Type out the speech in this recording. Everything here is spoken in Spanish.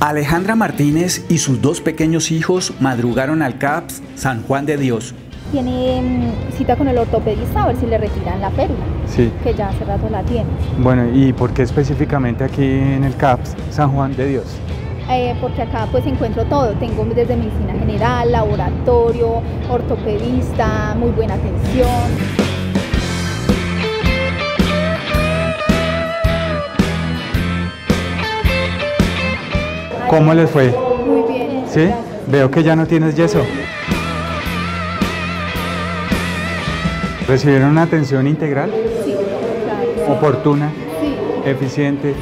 Alejandra Martínez y sus dos pequeños hijos madrugaron al CAPS San Juan de Dios. Tiene mm, cita con el ortopedista a ver si le retiran la férula, Sí. que ya hace rato la tiene. Bueno, ¿y por qué específicamente aquí en el CAPS San Juan de Dios? Eh, porque acá pues encuentro todo, tengo desde medicina general, laboratorio, ortopedista, muy buena atención. ¿Cómo les fue? Muy bien. ¿Sí? Veo que ya no tienes yeso. ¿Recibieron una atención integral? Sí. ¿Oportuna? Sí. ¿Eficiente?